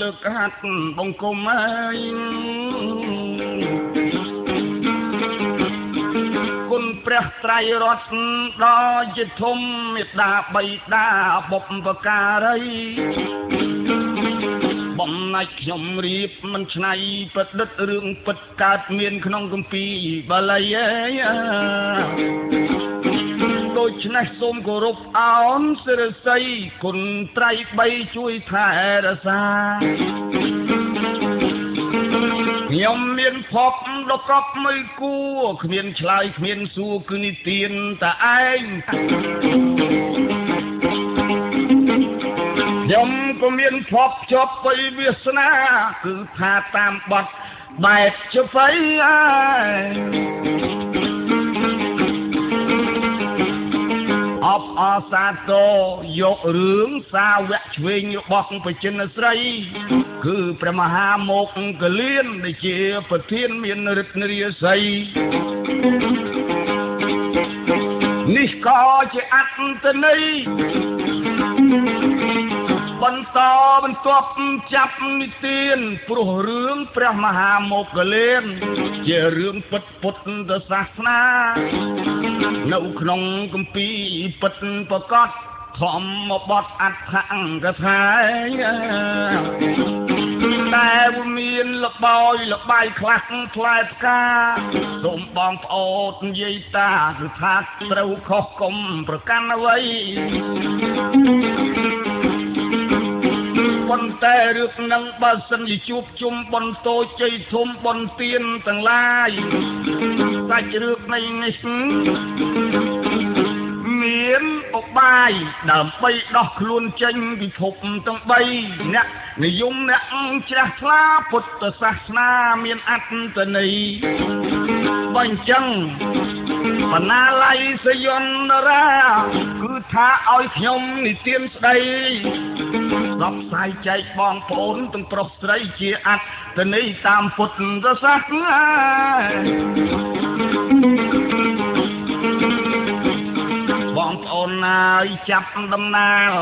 លើកហាត់បង្គំហើយគុណព្រះត្រៃរតន៍ដ៏ជាធំមេត្តាបៃតាបុព្វការីបំណាច់ខ្ញុំរៀបមិនឆ្នៃប្រឌិតរឿងពិតកើតមានក្នុងគម្ពីរបាលីអើយដូ ច្នេះសូមគោរពអោនសិរស័យគុណត្រៃបីជួយថែរក្សាខ្ញុំមានភពដ៏កប់មួយគួគ្មានឆ្លើយគ្មានសួរគឺនិទានតែឯងខ្ញុំក៏មានភពជាប់បិវាសនាគឺថាតាមបត់បែបជ័យអើយអ បអសាទរយករឿងសាវកឆ្វេងរបស់បជនស្រី គឺព្រះមហាមកកលៀនដែលជា ប្រធានមានរិទ្ធនារីស័យនេះក៏ជាអត្តន័យ បន្តបន្ទាប់ចាប់និទានព្រោះរឿងព្រះមហាមុគលេនជារឿងពិតពុទ្ធសាសនា នៅក្នុងគម្ពីរពិតប្រកបធម្មបទអដ្ឋអង្គថាតែមានលបោយលបាយខ្លះផ្លែផ្កាសូមបងប្អូននិយាយតាគឺថាត្រូវខុសកុំប្រកាន់អ្វី ប៉ុន្តែរឿងនឹងបើសិនជាជួបជុំបនតូចជ័យធំបនទៀនទាំងឡាយសាច់រឿងនៃនេះ មាន ឧបាយដើម្បីដោះខ្លួនចេញពិភពទាំង3អ្នកនិយមអ្នកជ្រះថ្លាពុទ្ធសាសនាមានអត្តន័យបើអញ្ចឹងបណ្ណាល័យសយន្តរាគឺថាឲ្យខ្ញុំនិទានស្ដីផ្សព្វផ្សាយចែកបងប្អូនទាំងប្រុសស្រីជាអត្តន័យតាមពុទ្ធសាសនា ចាប់ដំណើរ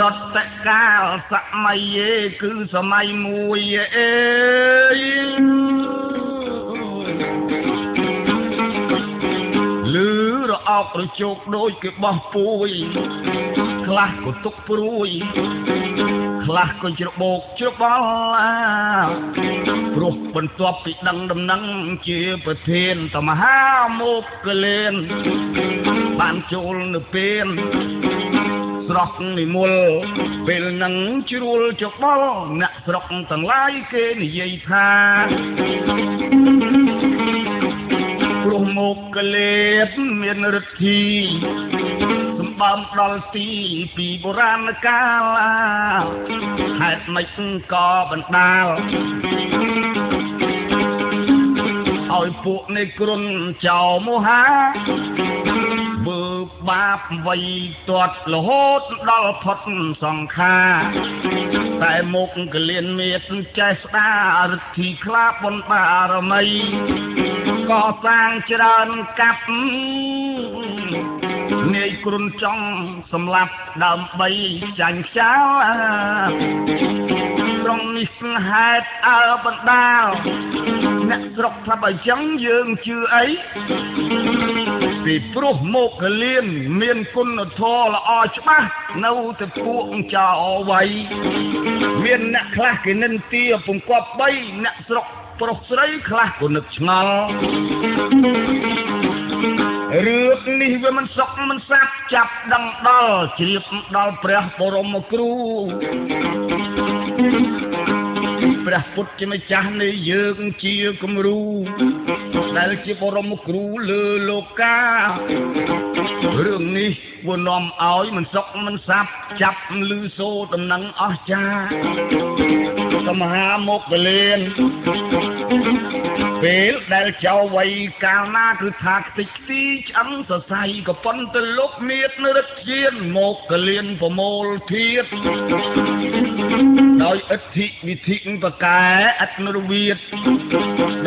រតកាលសម័យឯគឺសម័យមួយអេ រអោករជោកដូចគេបោះពួយ ខ្លះក៏ទុកព្រួយ ខ្លះក៏ជ្របោកជ្របល់ព្រោះបន្ទាប់ពីដឹងដំណឹងជាប្រធានតមហាមកកលេន បានចូលនៅពេលស្រុកនិមលពេលនឹងជ្រួលច្បល់អ្នកស្រុកទាំងឡាយគេនិយាយថាព្រោះ មកកលេបមានរិទ្ធីសម្បំដល់ទីពីបុរាណកាលហេតុម៉េចក៏បណ្ដាលឲ្យពួកនៃគ្រុនចោមោហាបើបាបវ័យទាត់រហូតដល់ផុតសង្ខាតែមុខកលៀនមេតចេះស្ដាររិទ្ធីខ្លាបុណ្យបារមី ក៏សាងច្រើនកាប់នាយគ្រុនចង់សម្លាប់ដើម្បីចាញ់ខ្យាលត្រង់នេះស្ហេតុអើបណ្ដាលអ្នកស្រុកថាបើចឹងយើងជឿអីពីព្រោះមកកលៀនមានគុណធម៌ល្អច្បាស់នៅតែពួកចៅវ័យមានអ្នកខ្លះគេនិន្ទាពង្គប់3អ្នកស្រុក ប្រុសស្រីខ្លះក៏នឹកឆ្ងល់រឿងនេះវាមិនសុកមិនសាប់ចាប់ដឹងដល់ជ្រាបដល់ព្រះបរមគ្រូព្រះពុទ្ធជាម្ចាស់នៃយើងជាគំរូដែលជាបរមគ្រូលើលោការឿងនេះវានាំឲ្យមិនសុកមិនសាប់ចាប់លឺសូដំណឹងអស់ចាស មហាមកកលេនពេលដែលចៅវ័យកាលណាគឺថាខ្ទេចខ្ទីឆ្អឹងសរសៃក៏ប៉ុនទៅលុបមៀតនៅរឹកជានមកកលៀនប្រមូលធាតដោយអធិវិធិបកែអត្តនរវិទ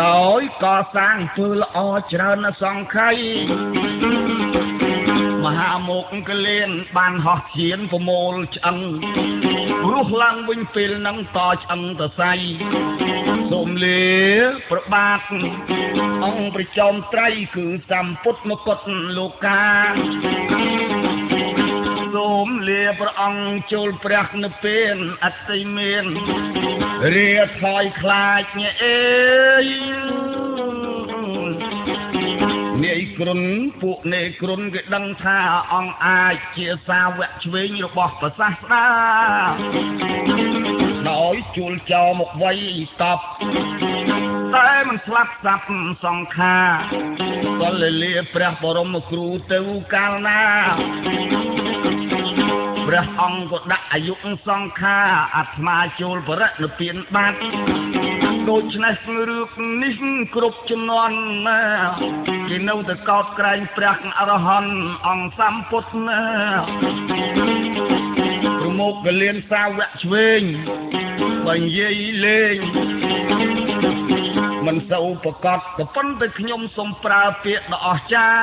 ដោយកសាងធ្វើល្អច្រើនសង្ខ័យ មហាមុខកលៀនបានហោះឈានប្រមូលឆ្អឹងរស់ឡើងវិញពេលនឹងតឆ្អឹងតសៃសូមលាប្របាទអង្គប្រចំត្រៃគឺសម្ពុទ្ធមកុដលោកាសូមលាព្រះអង្គចូលព្រះនិព្វានអតិមានរាថយខ្លាចញអេយ នាយគ្រុនពួកនាយគ្រុនគេដឹងថាអង្គអាចជាសាវកឆ្វេងរបស់ព្រះសាស្តាដោយជួលចោលមកវៃតបតែមិនស្លាប់សាប់សង្ខាក៏លលាព្រះបរមគ្រូទៅកាលណាព្រះអង្គក៏ដាក់អាយុសង្ខាអាត្មាចូលបរិនិព្វានបាត់ ដូច្នេះរឿងនេះគ្រប់ចំនួនណាគេនៅតែកោតក្រែងព្រះអរហន្តអង្គសម្ពុទ្ធណាប្រមុខកលៀនសាវកឆ្វេងបើនិយាយលេង មិនសូវប្រកបក៏ប៉ុន្តែខ្ញុំសូមប្រើពាក្យដ៏អស្ចារ្យ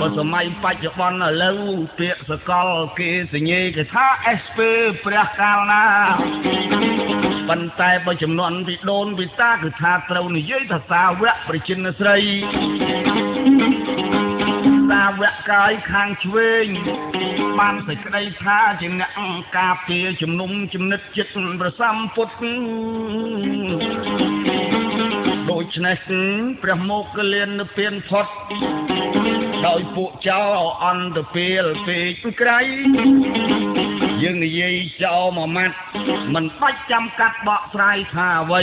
បើសម័យបច្ចុប្បន្នឥឡូវពាក្យសកលគេសញ្ញេគេថា SP ព្រះកាលណាប៉ុន្តែបើចំនួនពីដូនពីតាគឺថាត្រូវនិយាយថាសាវកប្រជានស្រីសាវកកាយខាងឆ្វេងបានសេចក្តីថាជាអ្នកការពារជំនុំចំណិតចិត្តប្រសំពុទ្ធដូ ច្នេះព្រះមុខលៀននៅពៀនផុតដោយពួកចោអន្តពេលពេកក្រៃយើងនិយាយចោមួយម៉ាត់មិនបាច់ចាំកាត់បកស្រាយថាអ្វី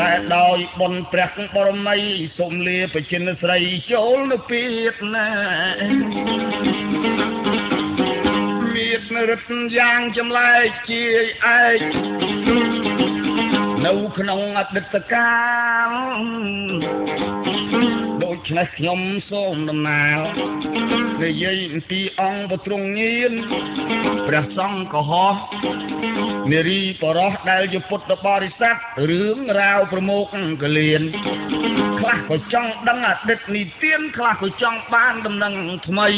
តែដោយបុណ្យព្រះបរមីសូមលាបជិនស្រីចូលនៅពីតណាមានរិទ្ធយ៉ាងចម្លែកជាឯក នៅក្នុងអតីតកាលដូច្នេះខ្ញុំសូមដំណើរនិយាយអំពីអង្គពទ្រង់ញៀនព្រះសង្ឃកុហកនារីបរោះដែលជាពុទ្ធបរិស័ទរឿងរ៉ាវប្រមោកកលៀនខ្លះក៏ចង់ដឹងអតីតនីតិនខ្លះក៏ចង់បានដំណឹងថ្មី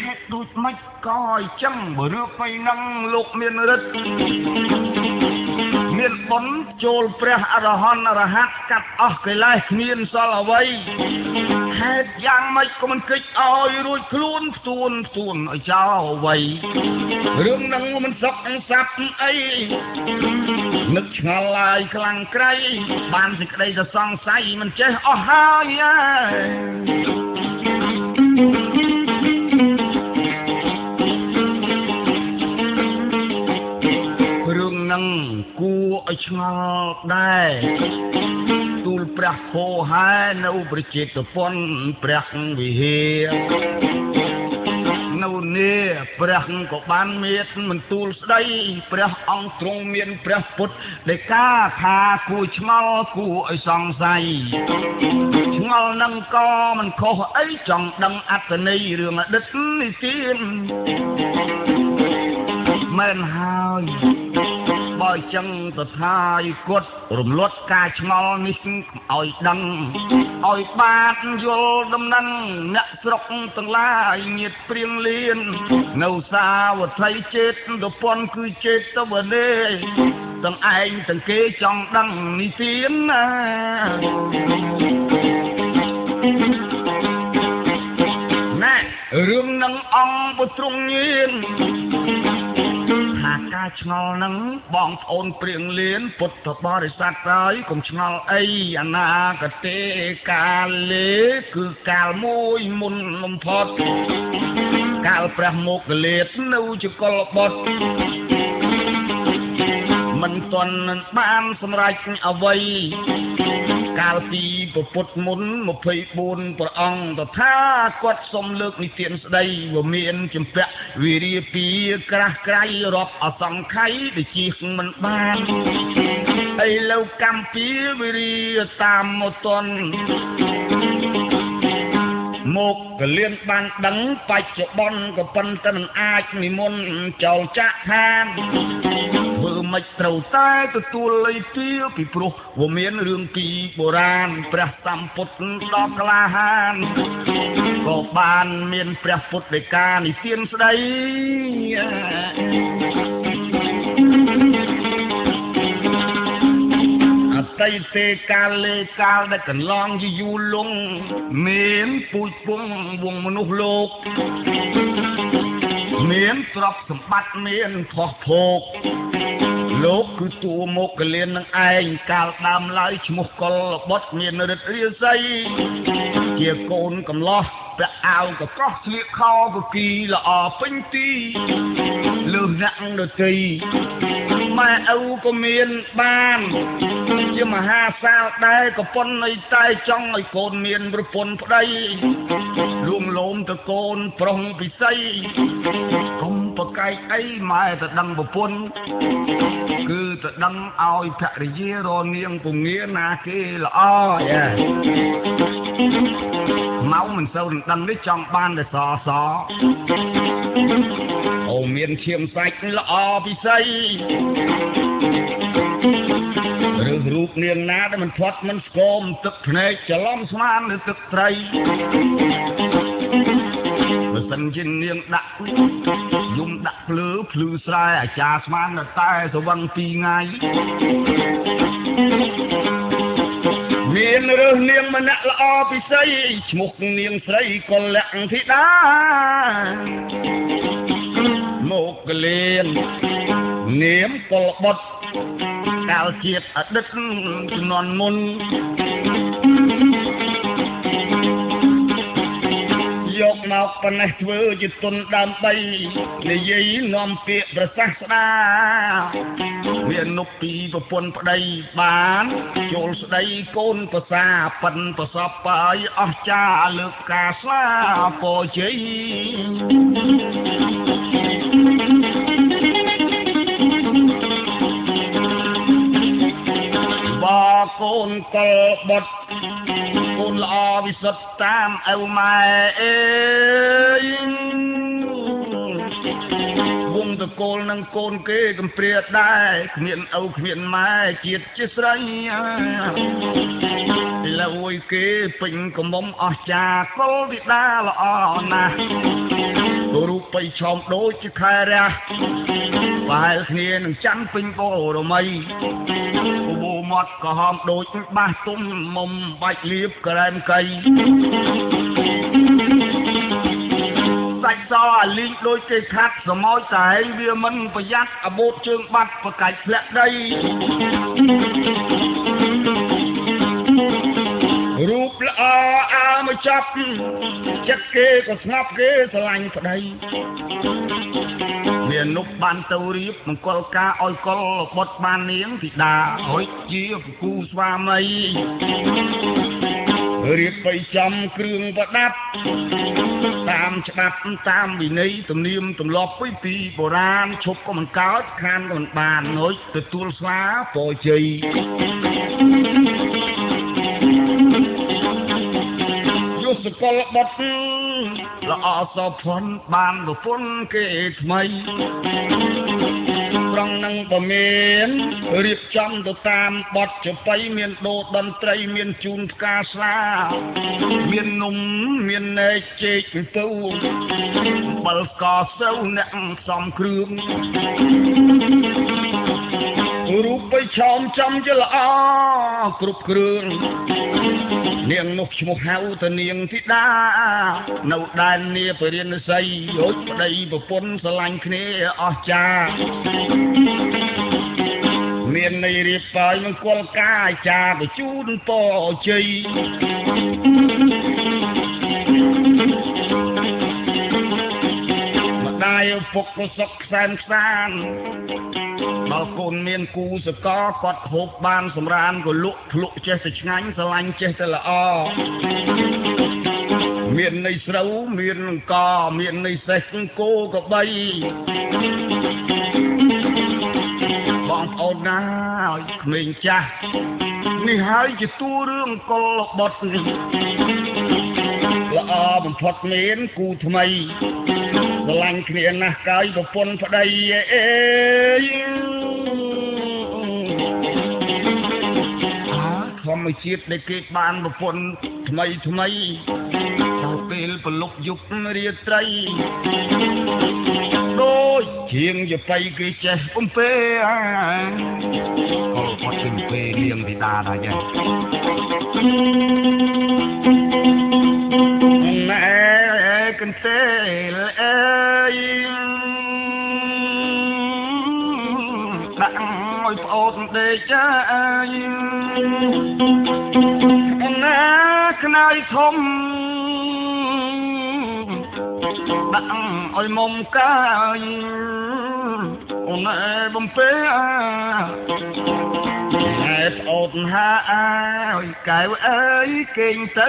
ហេតុដូចម៉េចក៏អញ្ចឹងបើរឿងទៅនឹងលោកមានរិទ្ធ មានបុណ្យចូលព្រះអរហន្តអរហັດកាត់អស់កិលេសគ្មានសល់អ្វីហេតុយ៉ាងម៉េចក៏មិនគិតឲ្យរួចខ្លួនផ្ទួនផ្ទួនឲ្យចោលអ្វីរឿងនឹងមិនសុខសាប់អីនឹកឆ្ងល់ឡើយខ្លាំងក្រៃបានសេចក្តីទៅសង្ស័យមិនចេះអស់ហើយ គួរឲ្យឆ្ងល់ដែរទូលព្រះភោហែនៅប្រជាតពន្ធព្រះវិហារនៅនេះព្រះក៏បានមានមិនទូលស្ដី ព្រះអង្គទ្រង់មានព្រះពុទ្ធដែលការថាគួរឆ្ងល់គួរឲ្យសង្ស័យឆ្ងល់នឹងក៏មិនខុសអីចង់ដឹងអត្តន័យរឿងអតីតនេះទៀតមែនហើយ បើចឹងទៅថាយគាត់រំលត់ការឆ្ងល់នេះឲ្យដឹងឲ្យបាទយល់ដំណឹងអ្នកស្រុកទាំងឡាយញាតព្រៀងលៀននៅសាវត្ថីចេតទៅពន់គឺចេតទៅវនេទាំងឯងទាំងគេចង់ដឹងនេះទៀនណាណែរឿងនឹងអង្គពុទ្រងញៀនថា ការឆ្ងល់នឹងបងប្អូនព្រៀងលៀនពុទ្ធបរិស័ទហើយកុំឆ្ងល់អីអនាគតេកាលេគឺកាលមួយមុនបំផុតកាលព្រះមុគលាតនៅចកលបុត្រមិនទាន់បានសម្រេចអ្វី កាលពីពុទ្ធមុន24ព្រះអង្គតថាគាត់សុំលើកនិទានស្ដីว่าមានចម្ពាក់វិរិយពីក្រាស់ក្រៃរាប់អសង្ខ័យដូចជាមិនបានឥឡូវកម្ពីវិរិយតាមមកតនមកកលៀនបានដឹងបច្ចុប្បន្នក៏ប៉ុន្តែមិនអាចនិមន្តចោលចាក់ឋានធ្វើ មិនត្រូវតែទទួលលុយពីពីព្រោះវាមានរឿងពីបុរាណព្រះសម្ពុទ្ធដ៏ក្លាហានក៏បានមានព្រះពុទ្ធដីកានិទានស្ដីអតីតេកាលលេកាលដែលកន្លងជាយូរលងមានពូជពងវងមនុស្សលោក មានទ្រព្យសម្បត្តិមានផោះភោគ លោកគឺតួមកកលៀននឹងឯងកាលដើមឡើយឈ្មោះកុលបុតមានរិទ្ធរាសីជាកូនកំឡោះពាក់អាវកកោះស្លៀកខោកគីល្អពេញទីលើសអ្នកដតីម៉ែឪក៏មានបានជាមហាសាលដែរក៏ប៉ុននៃតែចង់ឲ្យកូនមានប្រពន្ធប្តីលួងលោមទៅកូនប្រុសពិសីកុំប្រ កែកអីម៉ែទៅដឹងប្រពន្ធគឺទៅដឹងឲ្យភរិយារនាងពងាណាគេល្អយ៉ាមកមិនសូវដឹងនេះចង់បានតែសសអូមានឈាមសាច់ល្អពិសីឬរូបនាងណាដែលមិនធាត់មិនស្គមទឹកភ្នែកច្រឡំស្មាននៅទឹកត្រី បើសិនជានាងដាក់យំដាក់ភ្លឺភ្លឺស្រែអាចារ្យស្មាននៅតែស្វឹងពីថ្ងៃមានរើសនាងម្នាក់ល្អពិសីឈ្មោះនាងស្រីកលៈធីតាមកកលៀននាមកលបុតកាលជាតិអតីតជំនាន់មុន យកមកប៉ុណ្ណេះធ្វើជាទុនដើម្បីនិយាយនាំពាក្យប្រសាសស្ដាមាននុកពីប្រពន្ធប្តីបានចូលស្ដីកូនប្រសាប៉ិនប្រសពបាយអស់ចាលើកការស្លាពរជ័យបកូនកលបុត កូនល្អវិសុទ្ធតាមឪម៉ែអើយវងតកូលនឹងកូនគេកំព្រាដែរគ្មានឪគ្មានម៉ែជាតិជាស្រីលួយគេពេញកំមុំអស់ចាកុលវិដាល្អណាស់រូបបីឆោមដូចជាខែរះប្រហែលគ្នានឹងច័ន្ទពេញបរមីបបូ មាត់ក៏ហមដូចបាសទុំមុំបាច់លៀបក្រែមកៃសាច់សអាលីងដូចគេខាត់សមោចតែឯងវាមិនប្រយ័ត្នអាបូតជើងបាត់ប្រកាច់ធ្លាក់ដីរូបល្អអើមកចាប់ចិត្តគេក៏ស្ងប់គេស្រឡាញ់ប្តី មាននុកបានទៅរៀបមង្គលការឲ្យកុលបុតបាននាងធីតាហុយជាគូស្វាមីរៀបបីចំគ្រឿងប្រដាប់តាមច្បាប់តាមវិន័យទំនៀមទម្លាប់ពីពីបុរាណឈប់ក៏មិនកើតខានក៏មិនបានហុយទទួលស្វាពរជ័យសកលបុត្រ ល្អសោភ័ណ្ឌបានប្រពន្ធគេថ្មីត្រង់នឹងក៏មានរៀបចំទៅតាមបទចបៃមានដូតន្ត្រីមានជូនផ្កាស្លាមាននំមាននែកជែកទៅបលកសៅអ្នកផ្សំគ្រឿងរូបបិឆោមចំជាល្អគ្រប់គ្រឿង នាងនោះឈ្មោះហៅទៅនាងធីតានៅដែននាពរិណស័យយោជប្តីប្រពន្ធស្រឡាញ់គ្នាអស់ចាមានន័យរៀបបាយមង្គលកាយចាបញ្ជូនពរជ័យម្ដាយឪពុកក៏សុខខ្សែនខ្សាន ដល់កូនមានគូសកលគាត់ហូបបានសម្រានក៏លក់ភ្លក់ចេះតែឆ្ងាញ់ស្រឡាញ់ចេះតែល្អមានន័យស្រូវមានអង្គមានន័យសេះគោក៏បីបងប្អូនណាឲ្យក្មេងចាស់នេះហើយជាតួរឿងកុលបុត្រល្អបំផុតមានគូថ្មី ស្រឡាញ់គ្នាណាស់កាយប្រពន្ធប្តីអេធម្មជាតិដែលគេបានប្រពន្ធថ្មីថ្មីដល់ពេលប្រលប់យប់រាត្រីដូចជាងយបៃគេចេះអំពេអូអត់ជំពេលៀងពីតាដែរចេះណែកន្ទេល ប្អូនដេកចាអើយណាខ្នើយធំដាក់ឲ្យមុំកាយអូនឯបំពេអាណែប្អូនហាអើយកែវអើយគេងទៅ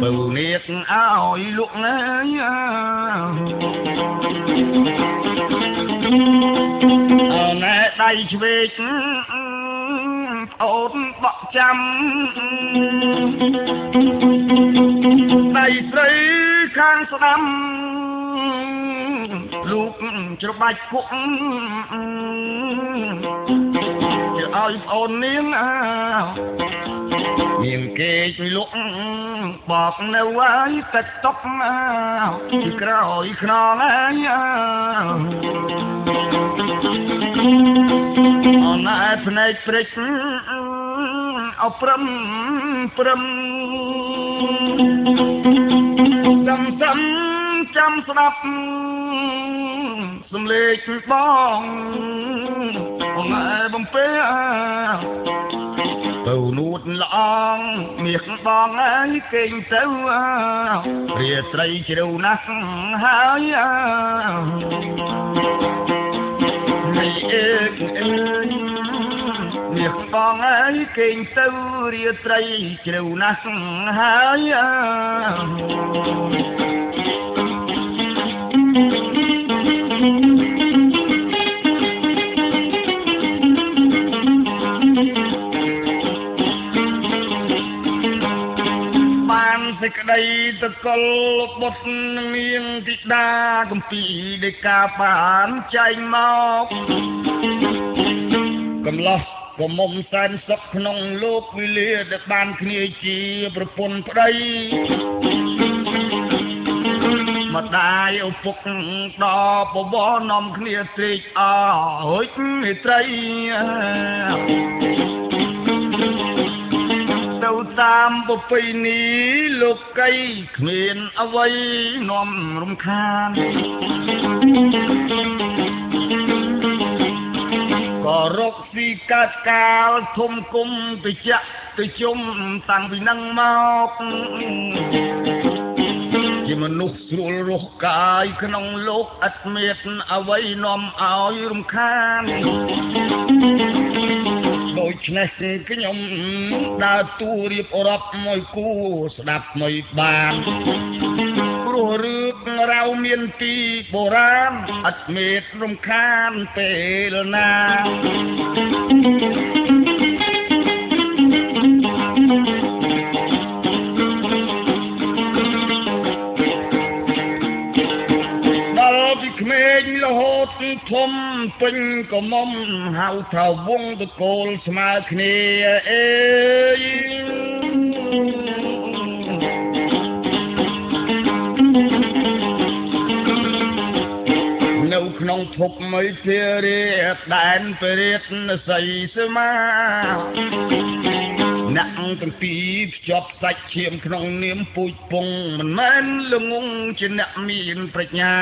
ពៅនៀកឲ្យលក់ណាយអូនឯ ដៃឆ្វេកអូនបក់ចាំដៃស្រីខាងស្ដាំ លោកច្របាច់គុកជាឲ្យប្អូននាងអើមានគេជួយលក់បកនៅហើយទឹកតុកអើពីក្រោយខ្នងហើយអើអូនឯភ្នែកព្រិចអោព្រឹមព្រឹមចាំ ចាំចាំស្ដាប់សំលេងបងអូនឯបំពេទៅនួតល្អងមាសបងឯងគេងទៅរាត្រីជ្រៅណាស់ហើយនេះអើអើយមាសបងឯងគេងទៅរាត្រីជ្រៅណាស់ហើយសេ តីតកលបុត្រនឹងនាងធីតាកំពីដែលការបានចែងមកកំឡោះក៏មុំសែនសុខក្នុងលោកវិលាដែលបានគ្នាជាប្រពន្ធប្តីម្ដាយឪពុកដល់បបរនាំគ្នាត្រេកអរហុចមេត្រី តាមប្រពៃណីលោកីគ្មានអ្វីនាំរំខានក៏រកស៊ីកាត់កាលធំគុំទៅចាក់ទៅជុំតាំងពីនឹងមកជាមនុស្សស្រួលរស់កាយក្នុងលោកអត់មានអ្វីនាំឲ្យរំខានដូ ច្នេះខ្ញុំដើរតួរៀបរាប់មួយគូស្ដាប់មិនបានព្រោះរឿងរ៉ាវមានទីបុរាណអត់មេតរំខានពេលណាធំ ពេញក៏មុំហៅថាវងតកូលស្មើគ្នាអេយនៅក្នុងភពមៃធារាដែនពរិទ្ធស័យស្មាអ្នកទាំងពីរភ្ជាប់សាច់ឈាមក្នុងនាមពូជពងមិនមែនល្ងងជាអ្នកមានប្រាជ្ញា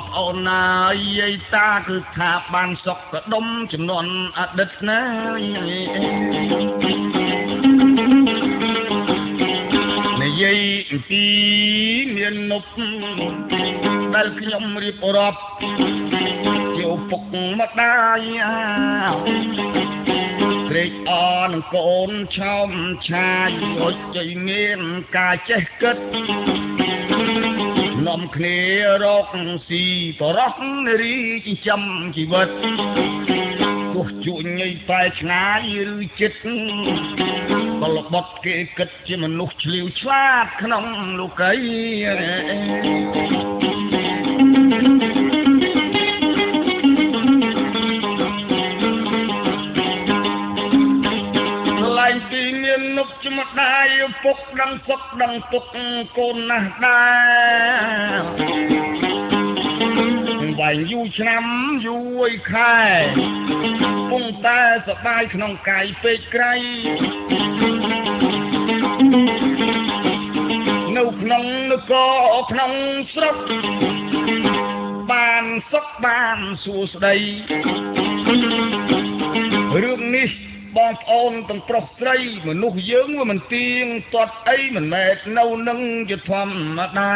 បងប្អូនណាយាយតាគឺថាបានសុខកដុំចំនួនអតីតណានិយាយពីមាននប់ដែលខ្ញុំរៀបរាប់ជាឪពុកម្ដាយត្រេកអរនឹងកូនឆោមឆាយដូចជ័យមានការចេះគិត នាំគ្នារកស៊ីបរោះនារីចិញ្ចឹមជីវិតទោះជួញញីតែឆ្ងាយឬចិត្តបលបត់គេគិតជាមនុស្សឆ្លៀវឆ្លាតក្នុងលោកី ដឹងទុកកូនណាស់ដែរវាយយូរឆ្នាំយូរឯខែពងតែសបាយក្នុងកាយពេកក្រៃនៅក្នុងនគរក្នុងស្រុកបានសុខបានសួស្ដីរឿងនេះ បងប្អូនទាំងប្រុសស្រី មនុស្សយើងវាមិនទៀងទាត់អីមិនមែននៅនឹងជាធម្មតា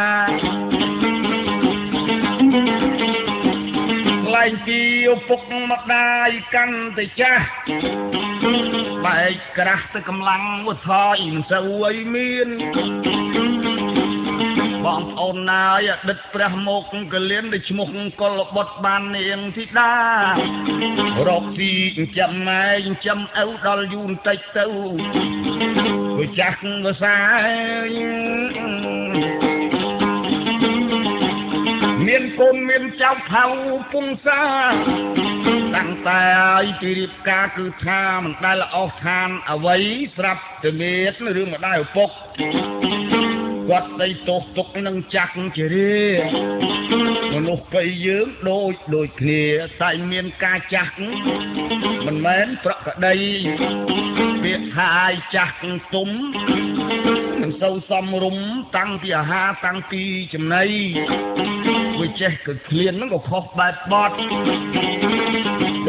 លែងពីឪពុកម្ដាយកាន់តែចាស់បែកក្រាស់ទៅកម្លាំងវថយមិនសូវអីមាន បងប្អូនណាយអតីតព្រះមុខកលៀនដូចឈ្មោះកុលបុត្របាននាងធីតារកទីចិញ្ចឹមម៉ែចិញ្ចឹមឪដល់យូរបន្តិចទៅវាចាស់វាសាមានកូនមានចៅផៅពុងសាតាំងតែឲ្យពីរៀបការគឺថាមិនដែលអស់ឋានអ្វីស្រាប់តែមានរឿងម្ដាយឪពុក គាត់ដីទោសទុកនឹងចាក់ជារាមនុស្សពីយើងដូចដូចគ្នាតែមានការចាស់មិនមែនប្រកដីពាក្យថាឲ្យចាស់ទុំមិនសូវសមរម្យតាំងពីអាហារតាំងពីចំណីវាចេះក៏ឃ្លានហ្នឹងក៏ខុសបែបបត់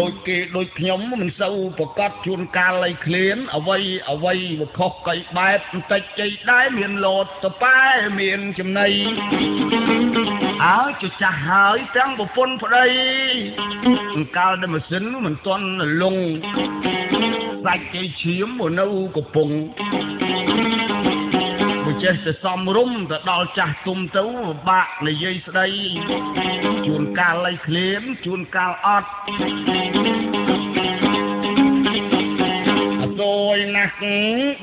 ដូចគេដូចខ្ញុំមិនសូវប្រកាសជួនកាលអីឃ្លានអ្វីអ្វីវាខុសកៃបែបបន្តិចចៃដែរមានលោតតប៉ែមានចំណៃអើចចាស់ហើយទាំងប្រពន្ធប្តីកាលដែលម៉ាស៊ីនមិនទាន់លងសាច់គេឈាមមកនៅកំពង់មក ចេះតែសំរុំទៅដល់ចាស់ទុំទៅបាក់និយាយស្ដីជួនកាលលៃឃ្លានជួនកាលអត់អត់យណាស់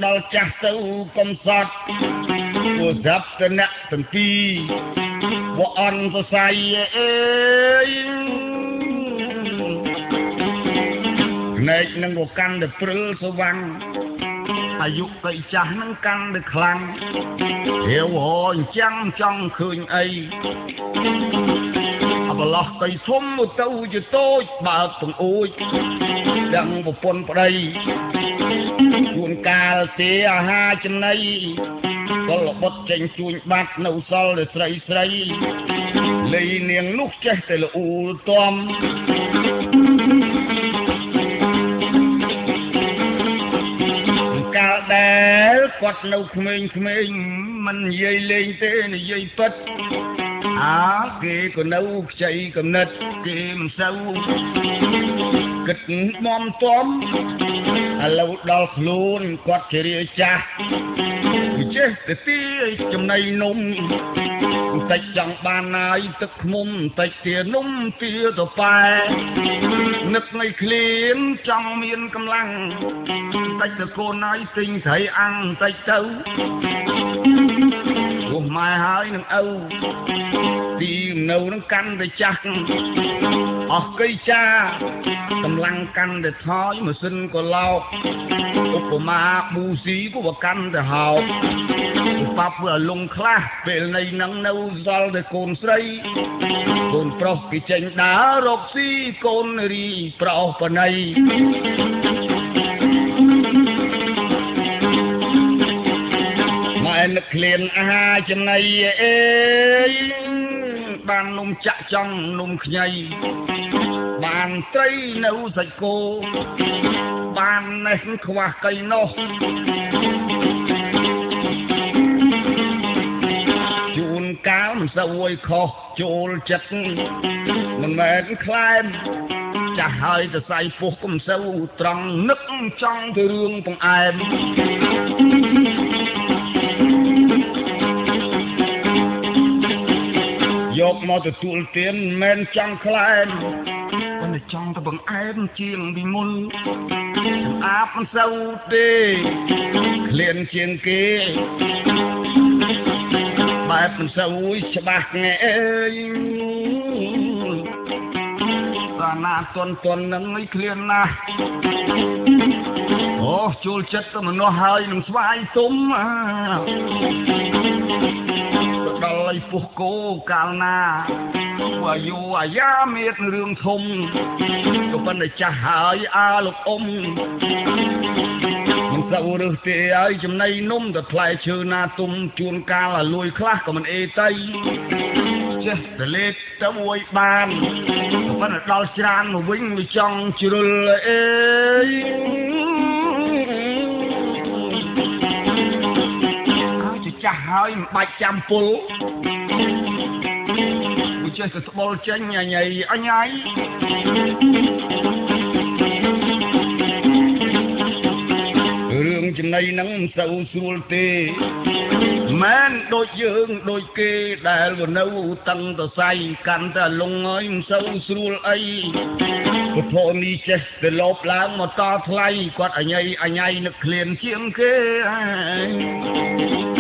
ដល់ចាស់ទៅកំសត់ពោះស្រាប់តអ្នកទាំងពីរវអន់សរសៃអើយភ្នែកនឹងក៏កាន់តែព្រិលស្វាំង អាយុទៅចាស់នឹងកាន់តែខ្លាំងហេវហអញ្ចឹងចង់ឃើញអីអបឡោះទៅធំមកទៅជាតូចបើកពងអួចដឹងប្រពន្ធប្តីជួនកាលទេអាហារចំណីកលបុតចេញជួញបាត់នៅសល់តែស្រីស្រីលីនាងនោះចេះតែលអ៊ូលតំ ដែលគាត់នៅក្មេងក្មេងមិននិយាយលេងទេនិយាយពិតអើគេក៏នៅខ្ចីកំណត់គេមិនសូវគិតមមតំឥឡូវដល់ខ្លួនគាត់ជារាចាស់វា ចេះតែទីចំណៃនំបន្តិចចង់បានហើយទឹកឃ្មុំបន្តិចទានំទាទៅប៉ែនឹកនៃឃ្លានចង់មានកម្លាំងបន្តិចទៅកូនហើយទិញត្រីអាំងបន្តិចទៅព្រោះម៉ែហើយនឹងឪទីនៅនឹងកាន់តែចាស់ អស់កៃចាកម្លាំងកាន់តែថយម៉ាស៊ីនក៏ឡោកឧបមាប៊ូស៊ីក៏បកាន់តែហោកបាប់វាលងខ្លះពេលនៃនឹងនៅសល់តែកូនស្រី កូនប្រុសគេចេញដើររកស៊ីកូនរីប្រុសបណៃម៉ែនឹកឃ្លានអាហារចំណៃអេ បាននំចាក់ចង់នំខ្ញីបានត្រីនៅសាច់គោបាននេះខ្វះកៃនោះជួនកាលមិនសូវអីខុសចូលចិត្តមិនមែនខ្លែមចាស់ហើយទៅសៃពោះក៏មិនសូវត្រង់នឹកចង់ទៅរឿងបង្អែម យកមកទទួលទានមិនមែនចង់ខ្លែមប៉ុន្តែចង់ទៅបង្អែមជាងពីមុនសម្អាតមិនសូវទេក្លៀនជាងគេបែបមិនសូវច្បាស់ nghe អើយតាណាតន់តន់នឹងឯក្លៀនណាស់អូជួលចិត្តទៅមនុស្សហើយនឹងស្វាយទុំទៅដល់ឲ្យ ពុះគោកាលណាអាយុអាយ៉ាមានរឿងធំក៏ប៉ុន្តែចាស់ហើយអាលោកអ៊ំមិនសូវរើសទេហើយចំណៃនំតែផ្លែឈើណាទុំជួនកាលឲ្យលួយខ្លះក៏មិនអេតៃចេះតែលេខទៅមួយបានក៏ប៉ុន្តែដល់ច្រានមកវិញវាចង់ជ្រុលអេ ចាស់ហើយមិនបាច់ចាំពុលវាចេះតែស្បល់ចេញញ៉ៃអញហើយរឿងចំណៃហ្នឹងមិនសូវស្រួលទេមែនដូចយើងដូចគេដែលវនៅតឹងតសៃកាន់តែលងហើយមិនសូវស្រួលអីពុទ្ធនេះចេះទៅលោបឡើងមកតថ្លៃគាត់អញៃអញៃនឹកឃ្លានជាងគេនេះ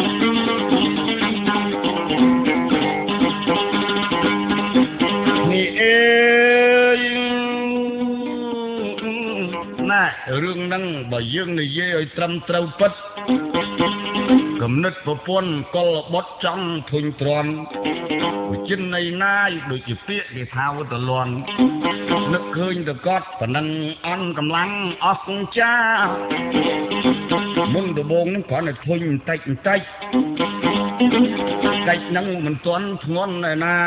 រឿងហ្នឹងបើយើងនិយាយឲ្យត្រឹមត្រូវពិតគំនិតប្រពន្ធកុលបុតចង់ធុញទ្រាន់វិចិននៃណាយដូចជាពាក្យគេថាវតលន់នឹកឃើញទៅកត់ប៉ុណ្ណឹងអន់កម្លាំងអស់ចាមុនដំបងនឹងគ្រាន់តែធុញបន្តិចបន្តិច កិច្ចហ្នឹងមិនទាន់ធ្ងន់ឯណា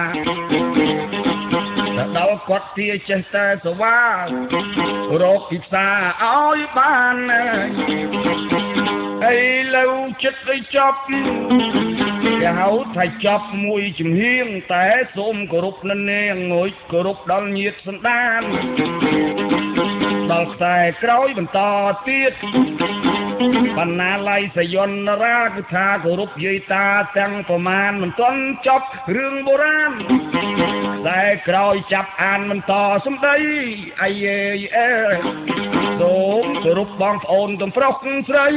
ទៅដល់គាត់ទាចេះតែសវារកទីផ្សារឲ្យបានអីលើចិត្តឲ្យចប់គេហៅថាចប់មួយជំហៀងតែសូមគោរពនៅនាងងួយគោរពដល់ញាតិសន្តានដល់ខ្សែក្រោយបន្តទៀត បណ្ណាល័យសយន្តរាគឺថាគោរពយាយតាទាំងប្រមាណមិនទាន់ចប់រឿងបុរាណតែក្រោយចាប់អានមិនតសំដីអាយេអេសូមគោរពបងប្អូនទាំងប្រុសស្រី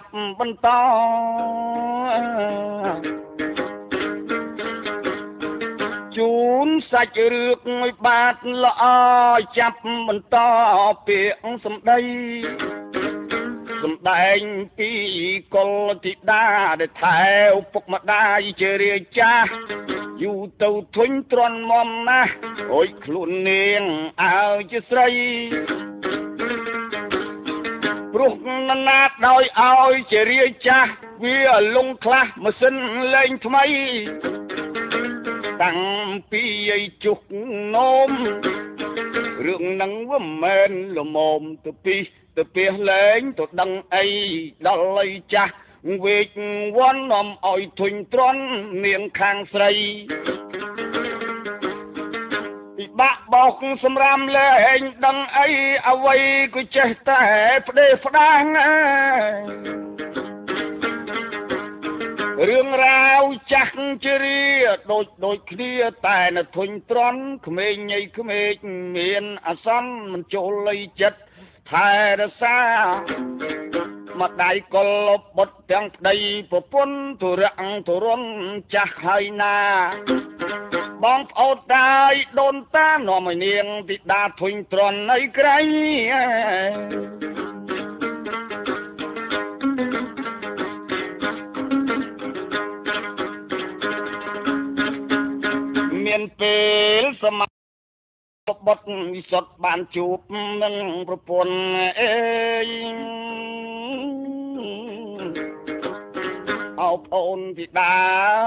ប់បន្តជូនសាច់រឿងឲ្យបាទល្អចាប់បន្តពាក្យសម្ដីសម្ដែងពីកុលធីតាដែលថែឪពុកម្ដាយជារាចាស់យូរទៅធុញទ្រាន់មមណាស់អុយខ្លួននាងអើជាស្រី ព្រោះណានាដោយឲ្យជារាចាស់វាលងខ្លះម៉ាស៊ីនលេងថ្មី តាំងពីឲ្យជុកនោមរឿងនឹងវាមិនមែនលមមទៅពីទៅពីលេងទៅដឹងអីដល់ឲ្យចាស់វេកវ័ននាំឲ្យធុញទ្រាន់នាងខាងស្រីពិ បាកបោកសម្រាមលែងដឹងអីអ្វីក៏ចេះតែផ្ដេផ្ដាងរឿងរ៉ាវចាស់ជ្រាដូចដូចគ្នាតែនៅធុញទ្រាន់ក្មេងញីក្មេងមានអាសន្នមិនចូលលៃចិត្តថែរសា មកដៃកលបុតទាំងប្តីប្រពន្ធទុរៈទុរនចាស់ហើយណាបងប្អូនតាយដូនតានាំឲ្យនាងទីដាធុញទ្រាន់នៅក្រៃមានពេលសម័យ បុតវិសុទ្ធបានជួបនឹងប្រពន្ធអេយអោប្អូនពីដា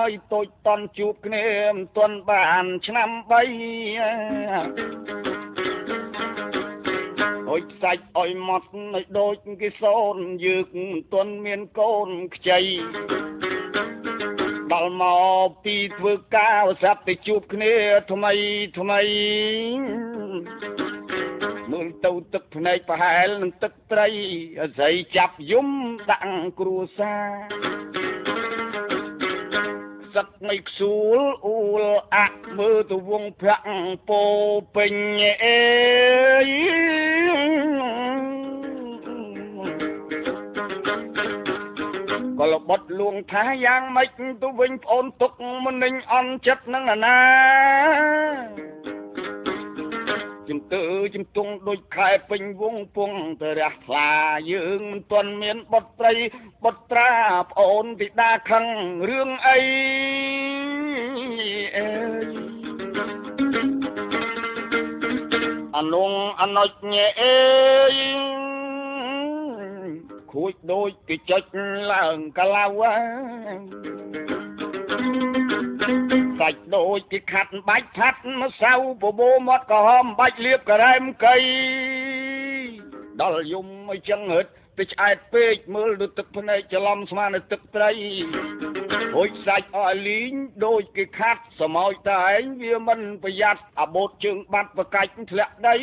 យតូចតន់ជួបគ្នាមិនទាន់បានឆ្នាំ3អុយខ្សាច់អុយម៉ត់នៅដូចគេសូនយើងមិនទាន់មានកូនខ្ចីដ ល់មកពីធ្វើការស្រាប់តែជួបគ្នាថ្មីថ្មីមើលទៅទឹកភ្នែកប្រហែលនឹងទឹកត្រីស្រីចាប់យំដាក់គ្រួសារសឹកនៃខ្សួលអ៊ូលអាក់មើលទៅវងប្រាក់ពោពេញអេយ កលបុតលួងថាយ៉ាងម៉េចទៅវិញប្អូនទុកមិននឹងអន់ចិត្តនឹងណាជំទើជំទង់ដូចខែពេញវងពងទៅរះថ្លាយើងមិនទាន់មានបុត្រីបុត្រាប្អូនពីដាខឹងរឿងអីអើយអនុងអនុចញអេយ ខួចដូចគេចុចឡើងកឡៅសាច់ដូចគេខាត់បាច់ផាត់ម្សៅបបោមាត់ក្រហមបាច់លៀបការ៉ែមកៃដល់យំអីចឹងហិតទៅឆ្អែតពេកមើលដូចទឹកភ្នែកច្រឡំស្មានទឹកត្រីហួយសាច់អស់លីងដូចគេខាត់សមោចតែឯងវាមិនប្រយ័ត្នអាបូតជើងបាត់ប្រកាច់ធ្លាក់ដី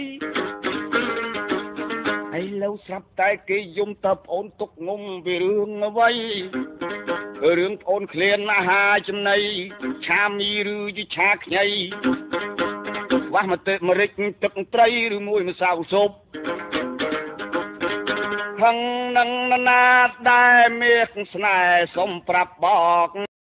ឥឡូវស្រាប់តែគេយំតើប្អូនទុកងុំពីរឿងអ្វីរឿងប្អូនឃ្លានអាហារចំណីឆាមីឬជាឆាខ្ញីខ្វះមកទឹកម្រេចទឹកត្រីឬមួយម្សៅស៊ុបហឹងនឹងណាដែរមេឃស្នេហ៍សុំប្រាប់បក